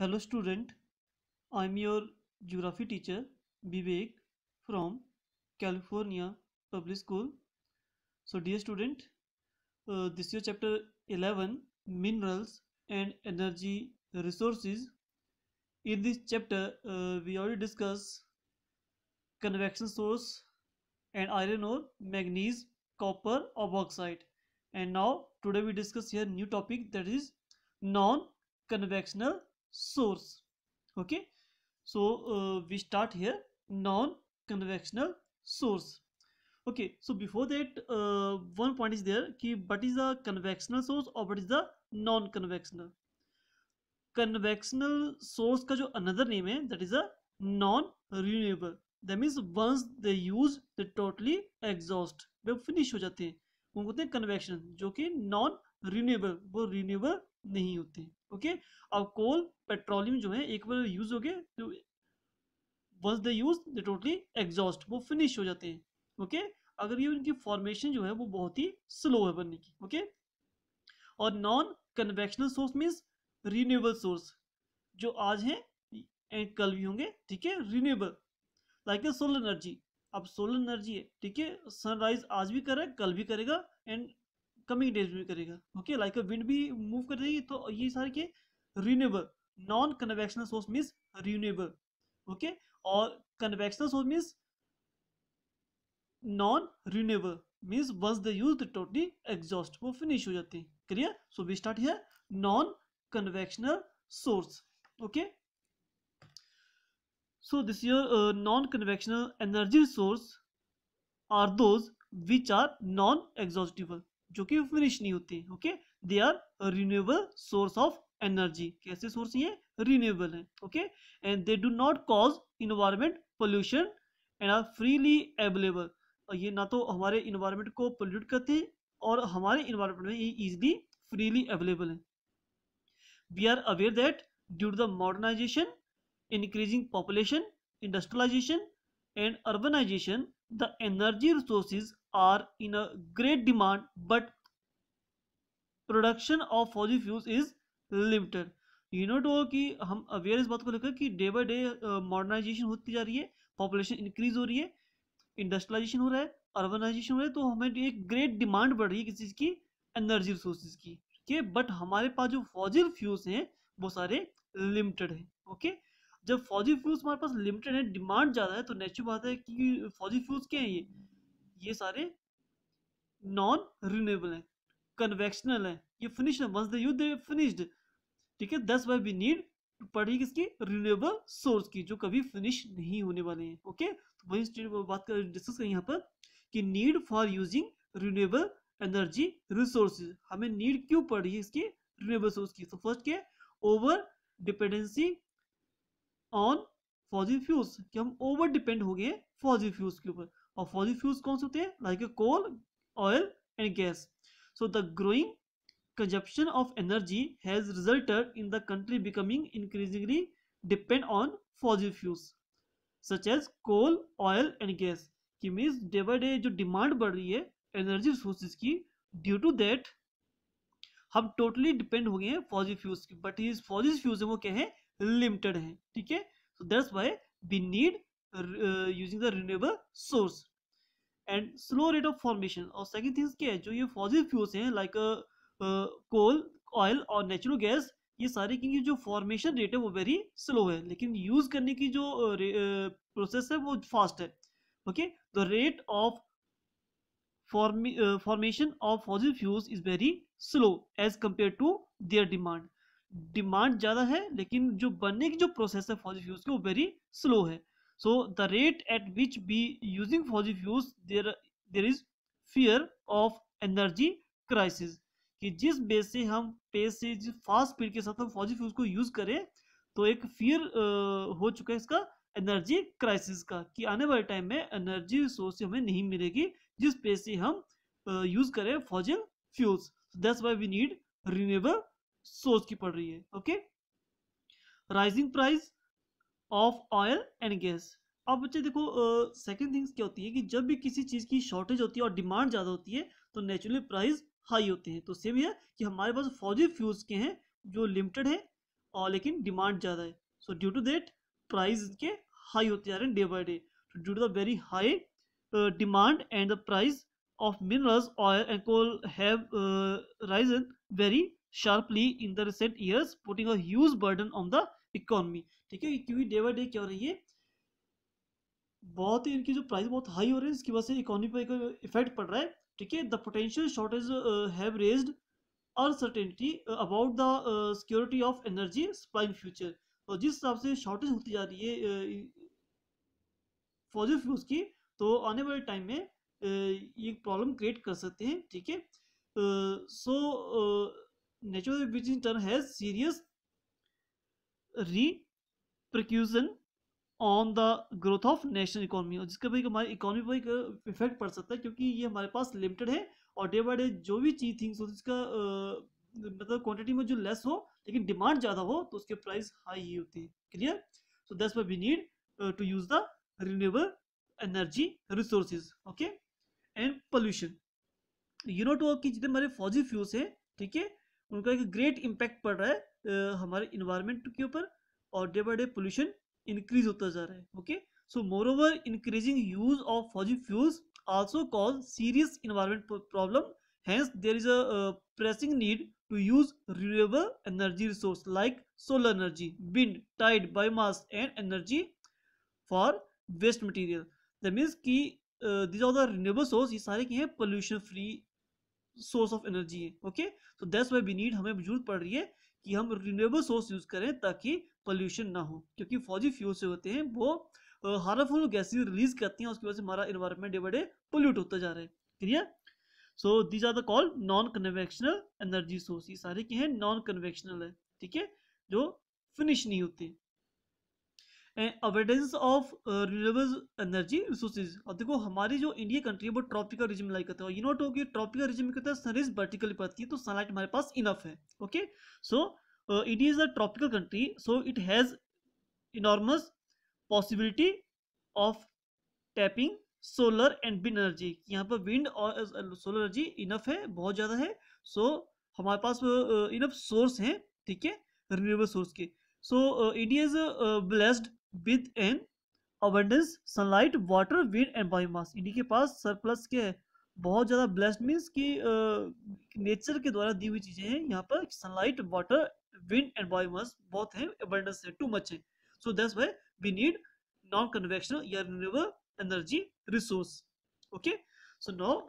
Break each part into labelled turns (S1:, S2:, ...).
S1: Hello student, I'm your geography teacher Vivek from California Public School. So dear student, uh, this is chapter 11 Minerals and Energy Resources. In this chapter, uh, we already discussed convection source and iron ore, manganese, copper or bauxite. And now today we discuss here new topic that is non-convectional source okay so uh, we start here non-convectional source okay so before that uh, one point is there ki what is the convectional source or what is the non-convectional convectional source का जो another name है that is a non-renewable that means once they use they totally exhaust way finish हो जाते हैं उनको कहते हैं convection जो कि non renewable, वो renewable नहीं होते ओके अब कोल पेट्रोलियम जो है, एक बार यूज़ हो गए तो once the use the totally exhaust वो फिनिश हो जाते हैं ओके अगर ये उनकी फॉर्मेशन जो है, वो बहुत ही स्लो है बनने की ओके और non conventional source means renewable source जो आज है एंड कल भी होंगे, ठीक है? रिन्यूएबल लाइक सोलर एनर्जी अब सोलर एनर्जी है, ठीक है? सनराइज आज भी कर कल भी करेगा एंड कमिंग डेज़ में करेगा। ओके लाइक विंड भी मूव कर रही है तो ये सारे के renewable non conventional source means renewable okay और conventional source means non renewable means once the use totally exhaust वो फिनिश हो जाते हैं। Clear so we start here non conventional source okay so this your uh, non-convectional energy source are those which are non-exhaustible. जो कि finish नहीं होती okay they are renewable source of energy कैसे source ये renewable है okay and they do not cause environment pollution and are freely available ये ना तो हमारे इन्वायरमेंट को पोल्यूट करते और हमारे इन्वायरमेंट में ये इजिली फ्रीली अवेलेबल है। We are aware that due to the modernisation increasing population industrialisation and urbanisation the energy resources are in a great demand, but production of fossil fuels is limited. You note हो कि हम aware इस बात को लेकर कि day by day modernisation होती जा रही है पॉपुलेशन इंक्रीज हो रही है इंडस्ट्रियलाइजेशन हो रहा है अर्बनाइजेशन हो रहा है तो हमें एक ग्रेट डिमांड बढ़ रही है किसी चीज़ की एनर्जी रिसोर्सेज की है बट हमारे पास जो फॉजिल फ्यूल्स हैं, वो सारे लिमिटेड हैं ओके जब फौजी फ्यूल्स हमारे पास लिमिटेड है डिमांड ज़्यादा है तो नेचुरल बात है कि फौजी फ्यूल्स क्या है ये? ये सारे नॉन रिन्यूएबल है कन्वेक्शनल है। ये फिनिश है once the youth they finished ठीक है दस बाय वी नीड पड़ी किसकी? रिन्यूएबल सोर्स की, जो कभी फिनिश नहीं होने वाले हैं। ओके तो वही बात कर डिस्कस करें यहाँ पर कि need for using renewable energy resources हमें नीड क्यों पड़ रही है इसकी? रिन्यूएबल सोर्स की। तो फ़र्स्ट क्या over dependency on fossil fuels कि हम ओवर डिपेंड हो गए फॉजिल फ्यूल्स के ऊपर। और फॉजिल फ्यूल्स कौन से होते हैं? Like coal oil and gas so the growing consumption of energy has resulted in the country becoming increasingly depend on fossil fuels, such as coal, oil and gas, कि means day by day जो demand बढ़ रही है energy resources की due to that हम totally depend हो गए हैं फॉजिल फ्यूल्स की. बट ये फॉजिल फ्यूल्स है, वो क्या है? लिमिटेड है, ठीक है? So that's why we need using the renewable source and slow rate of formation और सेकेंड थिंग्स क्या है? जो ये फॉजिल फ्यूल्स हैं लाइक कोल ऑयल और नेचुरल गैस ये सारे की जो फॉर्मेशन रेट है वो वेरी स्लो है। लेकिन यूज़ करने की जो प्रोसेस uh, है वो फास्ट है। Okay the rate of formation of fossil fuels is very slow as compare to their demand demand ज़्यादा है लेकिन जो बनने की जो प्रोसेस है फॉजी फ्यूल्स की वो वेरी स्लो है। So the rate at which we using fossil fuels there there is fear of energy crisis कि जिस बेस से हम पेस से, जिस फास्ट स्पीड के साथ हम फॉजी फ्यूल्स को यूज़ करें तो एक फियर हो चुका है इसका एनर्जी क्राइसिस का कि आने वाले टाइम में एनर्जी रिसोर्स हमें नहीं मिलेगी जिस पेस से हम यूज़ करें fossil fuels that's why we need renewable सोच की पड़ रही है okay rising price of oil and gas अब बच्चे देखो सेकंड थिंग्स क्या होती है कि जब भी किसी चीज़ की शॉर्टेज होती है और डिमांड ज़्यादा होती है तो नेचुरली प्राइस हाई होते हैं। तो सेम है कि हमारे पास फौजी फ्यूल्स के हैं जो लिमिटेड है और लेकिन डिमांड ज़्यादा है। So due to that price के हाई होते जा रहे हैं day by day due to the very high demand and the price of minerals, oil and coal have uh, risen very sharply in the recent years, putting a huge burden on. ठीक है क्योंकि day by day क्या हो रही है? बहुत ही इनकी जो प्राइस बहुत हाई हो रही है इसकी वजह से इकोनॉमी पर एक इफ़ेक्ट पड़ रहा है ठीक है? The potential shortage have raised uncertainty about the security of energy supply in future और जिस हिसाब से शॉर्टेज होती जा रही है फॉजिल uh, फ्यूल्स की तो आने वाले टाइम में ये प्रॉब्लम क्रिएट कर सकते हैं ठीक है? So natural which turn has serious repercussion on the growth of national economy और जिसका भाई हमारी इकोनॉमी पर एक इफ़ेक्ट पड़ सकता है क्योंकि ये हमारे पास लिमिटेड है और डे बाई डे जो भी चीज़ थिंग्स हो जिसका मतलब क्वांटिटी में जो लेस हो लेकिन डिमांड ज़्यादा हो तो उसके प्राइस हाई ही होती है clear so that's we need to use the renewable energy resources okay and pollution you know too कि जितने हमारे फौजी फ्यूज हैं ठीक है? उनका एक ग्रेट इम्पैक्ट पड़ रहा है uh, हमारे इन्वायरमेंट के ऊपर और day by day pollution increase होता जा रहा है okay so moreover increasing use of fossil fuels also cause serious environment problem hence there is a pressing need to use renewable energy resource like solar energy wind tide biomass and energy for waste material the means की these of the renewable source ये सारे की है pollution free source of energy है okay so that's why we need हमें ज़रूरत पड़ रही है कि हम रिन्यूएबल सोर्स यूज़ करें ताकि पोल्यूशन ना हो, क्योंकि फौजी फ्यूल से होते हैं, वो हार्मफुल गैसेज रिलीज़ करती हैं, उसकी वजह से हमारा environment day by day pollute होता जा रहा है। Clear so these are the call non conventional energy source ये सारे क्या हैं नॉन कन्वेक्शनल है, ठीक है? जो फिनिश नहीं होते। Abundance of renewable energy resources अब देखो, हमारी जो इंडिया कंट्री है, वो ट्रॉपिकल रीजन लाइक करता है। यू नोट हो कि ट्रॉपिकल रीजन में कहता है? सनराइज वर्टिकली पड़ती है तो सनलाइट हमारे पास इनफ है okay so India is a tropical country so it has enormous possibility of tapping solar and wind energy यहाँ पर विंड और सोलर एनर्जी इनफ है बहुत ज़्यादा है। सो so, हमारे पास इनफ uh, सोर्स हैं ठीक है? रिन्यूएबल सोर्स के। So India is blessed with an abundance sunlight water wind and biomass India के पास सरप्लस के है? बहुत ज़्यादा ब्लेस्ड मीन्स कि नेचर के द्वारा दी हुई चीज़ें हैं। यहाँ पर sunlight water wind and biomass बहुत है अबंडेंस है टू मच है so that's why we need non convectional या renewable energy resource okay so now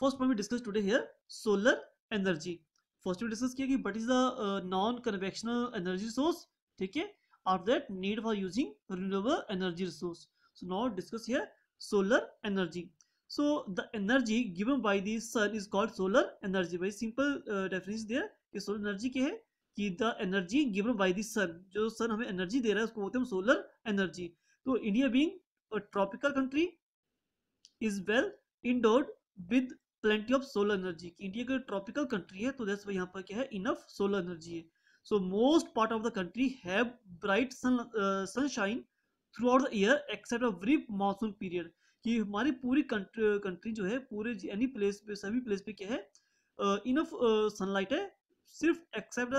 S1: first point discuss today here solar energy first में डिस्कस किया कि but is the non convectional energy source ठीक है of that need for using renewable energy resource. So now discuss here solar energy. So the energy given by the sun is called solar energy. Very simple uh, definition there. ये solar energy के है, कि the energy given by the sun जो sun हमें energy दे रहा है, उसको बोलते हैं सोलर एनर्जी तो India being tropical country is well endowed with plenty of solar energy India की ट्रॉपिकल कंट्री है तो दस यहाँ पर क्या है इनफ सोलर एनर्जी है. So most part of the country have bright sun sunshine throughout the year except brief monsoon period कि हमारी पूरी कंट्री कंट्री जो है, पूरे एनी प्लेस पे, सभी प्लेस पे क्या है uh, इनफ सनलाइट uh, है सिर्फ़ except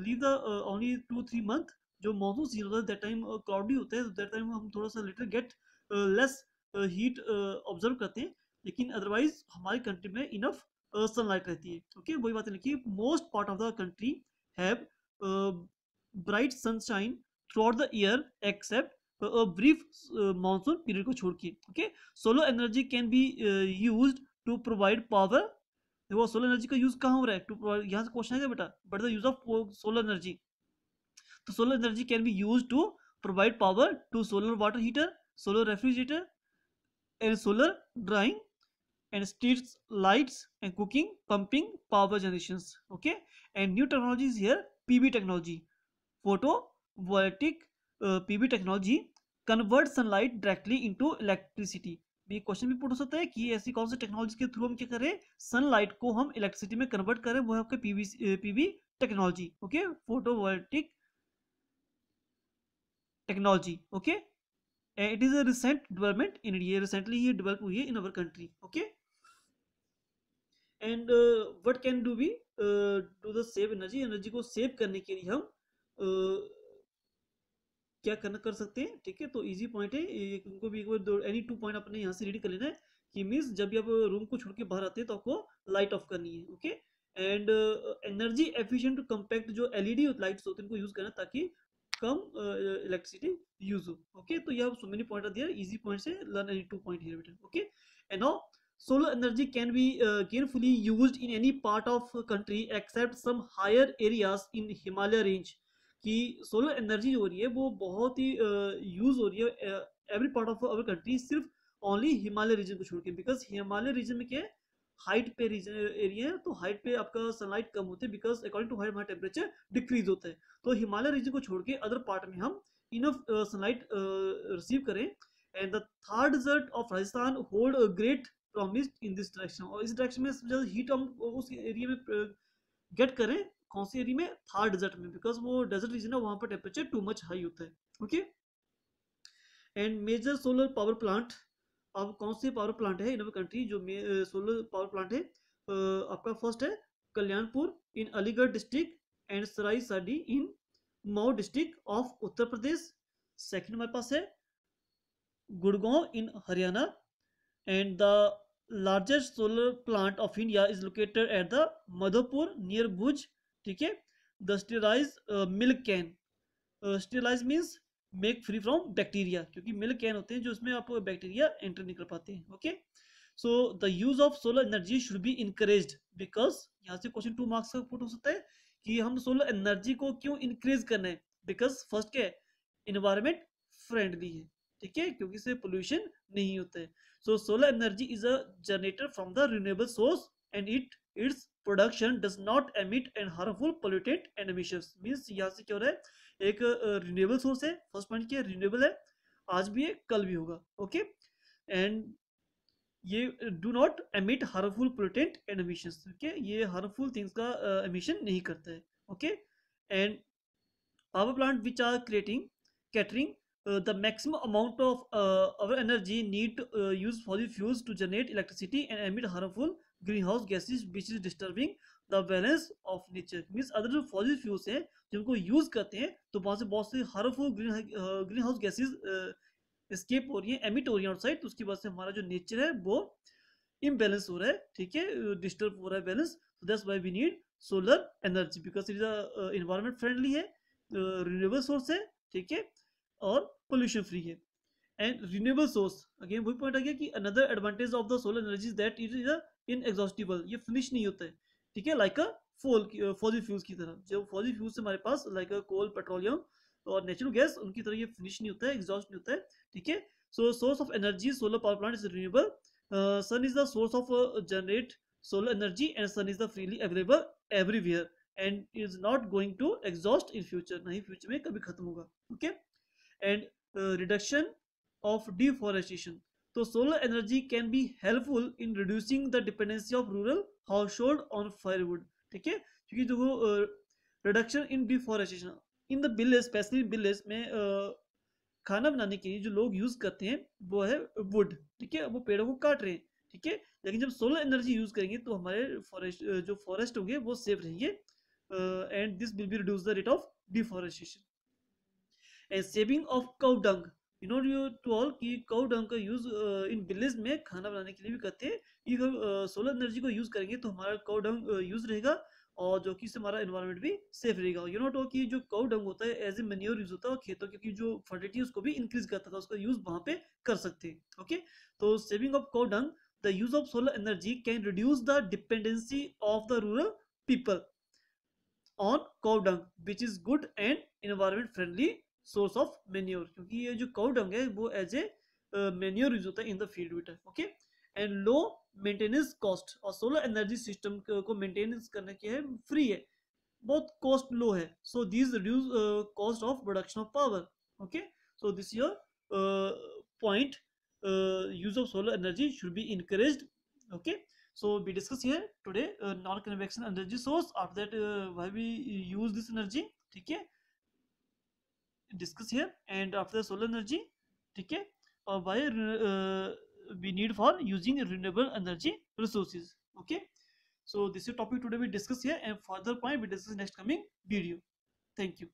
S1: leave the only two three month जो मानसून सीज़न होता है दैट टाइम क्लाउडी होता है दैट टाइम हम थोड़ा सा little get less heat observe करते हैं लेकिन अदरवाइज़ हमारी कंट्री में इनफ सनलाइट रहती है ओके वही बात है कि most part of the country have bright sunshine sunshine throughout the year except brief uh, monsoon को छोड़ के ओके solar energy can be uh, to provide power देखो सोलर एनर्जी का यूज़ कहाँ हो रहा है टू यहाँ से क्वेश्चन है बेटा but the use of solar energy तो solar energy can be use to provide power to solar water heater solar refrigerator and solar drying and streets lights and cooking pumping power generations okay and new technology is here pv technology photovoltaic uh, pv technology convert sunlight directly into electricity ये question भी हो सकता है कि ऐसी कौन सी technology के through हम क्या करें? सनलाइट को हम इलेक्ट्रिसिटी में कन्वर्ट करें वो है आपके PV PV technology okay photovoltaic technology okay it is a recent development in India recently ये डेवलप हुई है in our country okay and what can do we to the save energy energy को save करने के लिए हम uh, क्या करना कर सकते हैं? ठीक है तो इजी पॉइंट है। इनको भी एक बार एनी टू पॉइंट अपने यहाँ से रेडी कर लेना है कि मीन्स जब भी आप रूम को छोड़ के बाहर आते हैं तो आपको लाइट ऑफ़ करनी है okay and energy efficient compact जो एलईडी लाइट्स होते हैं उनको यूज़ करना ताकि कम इलेक्ट्रिसिटी यूज़ हो ओके तो यह सो मेनी पॉइंट दिया इजी पॉइंट से learn any two point here बेटा okay and now solar energy can be uh, used in any part of country except some higher areas in himalaya range. कि solar energy हो रही है, वो बहुत ही use हो रही है every part of our country सिर्फ़ ओनली हिमालय रीजन को छोड़ के बिकॉज़ हिमालय रीजन में क्या है हाइट पे रीजन एरिया है तो हाइट पे आपका सनलाइट कम होती है because according to height temperature decrease होता है। तो हिमालय रीजन को छोड़ के अदर पार्ट में हम इनफ सनलाइट रिसीव करें and the Thar result of Rajasthan hold great promise in this direction और इस डायरेक्शन में हीट हम उस एरिया में गेट करें कौन सी एरिया में? थर्ड डेजर्ट में बिकॉज़ वो डेजर्ट रीजन है, वहाँ पर टेम्परेचर टू मच हाई होता है okay and major solar power plant अब कौन से पावर प्लांट है? इन कंट्री जो सोलर पावर प्लांट है आपका फ़र्स्ट है, Kalyanpur in Aligarh district and Sarai Sadi in Mau district of Uttar Pradesh. Second हमारे पास है, Gurgaon in Haryana and the largest solar plant of India is located at the Madhupur near Bhuj ठीक है? The sterilise milk can sterilise means make free from bacteria क्योंकि milk can होते हैं जो उसमें आप बैक्टीरिया एंटर नहीं कर पाते हैं okay so the use of solar energy should be encourage because यहाँ से क्वेश्चन टू मार्क्स का पुट हो सकता है कि हम सोलर एनर्जी को क्यों इंक्रीज करना है? बिकॉज़ फ़र्स्ट क्या है? इन्वायरमेंट फ्रेंडली है, ठीक है? क्योंकि इससे पोल्यूशन नहीं होता है। So solar energy is a generator from the renewable source and it its production does not emit and harmful pollutant and emissions means यहाँ से क्या हो रहा है? एक रिन्यूएबल सोर्स है फ़र्स्ट पॉइंट क्या रिन्यूएबल है। आज भी है कल भी होगा ओके एंड ये do not emit harmful pollutant and emissions okay ये हार्मफुल थिंग्स का एमिशन uh, नहीं करता है okay and power plant which are creating catering the maximum amount of our energy need use for fuels to generate electricity and emit harmful greenhouse gases which is disturbing the balance of nature means other जो fossil fuels हैं, जिनको use करते हैं तो वहाँ से बहुत से harmful green green house gases escape हो रही है एमिट हो रही है आउटसाइड तो उसकी वजह से हमारा जो नेचर है, वो इम्बेलेंस हो रहा है, ठीक है? डिस्टर्ब हो रहा है बैलेंस तो that's why we need solar energy because it is environment friendly है रिन्यूएबल सोर्स है, ठीक है? और पोल्यूशन फ्री है. एंड रिन्यूएबल सोर्स अगेन वही पॉइंट आ गया कि another advantage of the solar energy that it is inexhaustible ये फिनिश नहीं होता। ठीक है? लाइक अ फोल फॉजी फ्यूज की तरह। जो फॉजी फ्यूज हमारे पास लाइक अ कोल पेट्रोलियम और नेचुरल गैस उनकी तरह ये फिनिश नहीं होता है एग्जॉस्ट नहीं होता। है? ठीक है so source of energy solar power plant is renewable sun is the source of generate solar energy and sun is the freely available everywhere and is not going to exhaust in future नहीं future में कभी खत्म होगा। Okay and reduction of deforestation तो solar energy can be helpful in reducing the dependency of rural household on firewood ठीक है? क्योंकि जो reduction in deforestation in the village specially village में uh, खाना बनाने के लिए जो लोग यूज़ करते हैं वो है वुड ठीक है? वो पेड़ों को काट रहे हैं ठीक है? लेकिन जब सोलर एनर्जी यूज़ करेंगे तो हमारे फॉरेस्ट जो फॉरेस्ट होंगे वो सेफ़ रहेंगे and this will be reduce the rate of deforestation and saving of cow dung you know you to all कि काउ डंग का यूज़ इन विलेज में खाना बनाने के लिए भी करते हैं ये सोलर एनर्जी को यूज़ करेंगे तो हमारा काउ डंग यूज़ रहेगा और जो कि इससे हमारा इन्वायरमेंट भी सेफ़ रहेगा। यू नोट हो कि जो काउ डंग होता है एज ए मन्योर यूज़ होता है खेतों क्योंकि जो फर्टिलिटी उसको भी इंक्रीज करता था, उसका यूज़ वहाँ पे कर सकते हैं ओके तो saving of cow dung the use of solar energy can reduce the dependency of the rural people on cow dung which is good and environment friendly source of manure क्योंकि ये जो cow dung है वो as a manure use होता है in the field with okay and low maintenance cost और solar energy system को maintenance करने के है फ्री है। बहुत कॉस्ट लो है। So this reduce cost of production of power okay so this your point use of solar energy should be encouraged okay? So we discuss here today uh, non-convection energy source. After that uh, why we use this energy ठीक है? Discuss here and after the solar energy ठीक है और why uh, we need for using renewable energy resources okay so this is topic today we discuss here and further point we discuss next coming video thank you